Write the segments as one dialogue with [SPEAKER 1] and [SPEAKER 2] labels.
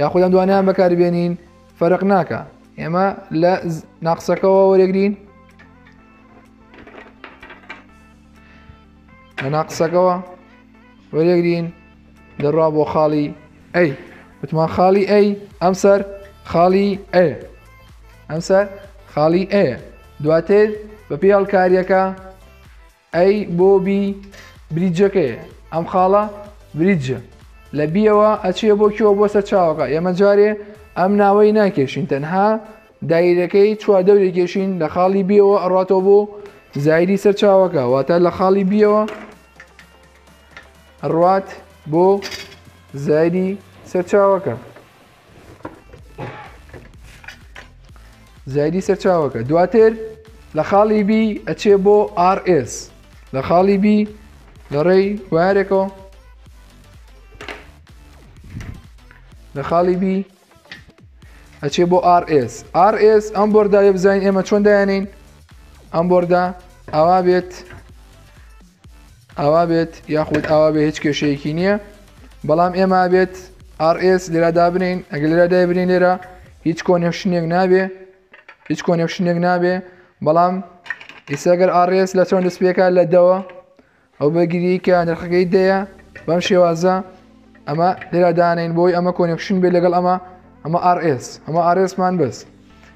[SPEAKER 1] یاخود ئەم دوانیان بەکاربێنین فەرق ناکە ئێمە لە ناقسەکەەوە وەرەگرین لە ناقسەکەەوە وەرەگرین دەڕوا بۆ خاڵی ئەی وتمان خاڵی ئەی ئەم سەر خاڵی ئەی ئەم سەر خاڵی ئەیە دواتر بە پێڵکاریەکە ئەی بۆ بی بریجەکەیە ئەم خاڵە بریجە لە بیەوە ئەچێ بۆ کیەوە بۆ سەر چاوەکە ئێمە جارێ ئەم ناوەی ناکێشین تەنها دایرەکەی چواردەوری کێشین لە خاڵی بیەوە ئەڕاتەوە بۆ زایری سەر چاوەکە واتە لە خاڵی بیەوە ڕات بۆ زایری سەرچاوەکە زایدی سەرچاوەکە دواتر لە خاڵی بی ئەچێ بۆ RS لە خاڵی بی لە ڕێی وارێکەوە لە خاڵی بی ئەچێ بۆ RS RS ئەم بۆرداوێ بزانین ئێمە چۆن دایانین ئەم بۆردە ئاوا بێت ئاوا بێت یاخود ئاوا بێ هیچ کێشەیەکی نییە بەڵام ئێمە بێت RS لێرا دابنین ئەگە لێرا دایبرین لێرە هیچ کۆنێکشنێک نابێ هیچ کۆنێکشنێک نابێ بەڵام ئیسەگەر RS لە چۆن دەستپێکا لە دەوە ئەو بەگیری کە نرخەکەی دەیە بەم شێوازە ئەمە لێرا دانین بۆی ئەمە کۆنێکشن بێ لەگەڵ ئەمە ئەمە RS ئەمە RSمان بەس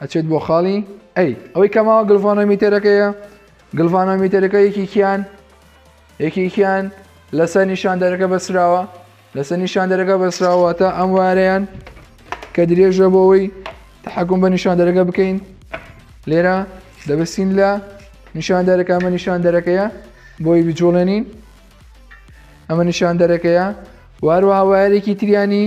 [SPEAKER 1] ئەچێت بۆ خاڵی ئەی ئەوەی کەماوە گلڤانۆمیتەرەکەیە گلڤانۆمیتەرەکە یەکیکیان یەکیکیان لەسەر نیشاندەرەکە بەسراوە لەسەر نیشاندەرەکە بەسراوە تا ئەم وارەیان کە درێژە بۆەوەی تحکم بە نیشاندەرەکە بکەین لێرە دەبستین لە نیشاندەرەکە ئەمە نیشاندەرەکەیە بۆی بجوڵێنین ئەمە نیشاندەرەکەیە واروها وارێکی تریانی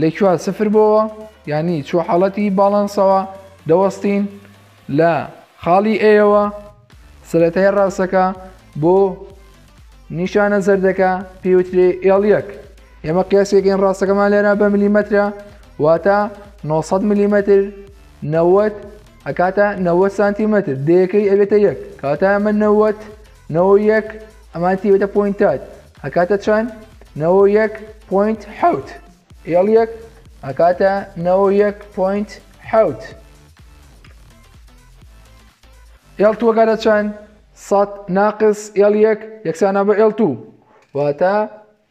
[SPEAKER 1] لە کوێ سفر بۆوە یانی چۆ حاڵەتی باڵانسەوە دەوەستین لە خاڵی ئێەوە سەتای ڕاستەکە بۆ نیشانە زەردەکە پێوترێ ئێڵ یەک ئێمە قیاسێکین ڕاستەکەمان لێرا بە ملیمەترە واتە 900 ملیمەتر 90 ئەکاتە 90 سانتیمەتر دەیەکەی ئەوێتە یەک کاتە ئەمە 90 نەوە یەک ئەمان تی دە پۆینتات ئەکاتە چەند نەوە یەک پۆینت حوت ئێڵ یەک ئەکاتە نەوە یەک پۆینت حوت ئێڵ توەکاتە چەند سەد ناقس ئێڵ یەک یەکسانە بە ئێڵ تو واتە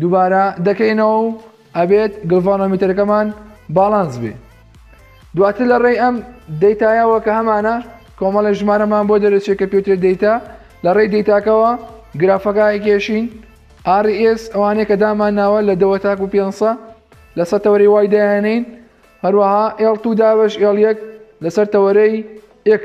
[SPEAKER 1] دووبارە دەکەینەوە و ئەبێت گڵڤانۆمیتەرەکەمان باڵانس بێ دواتر لە ڕێی ئەم دەیتایەوە کە هەمانە کۆمەڵی ژمارەمان بۆ دەرەچێت کە پێوتێت دەیتا لە ڕێی دەیتاکەوە گرافەکای کێشین RS ئەوانەیە کە دامان ناوە لە دەوە تاک و پێنسە لە سە تەوەری وای دایانین هەروەها L2 دابش L1 لەسەر تەوەرەی X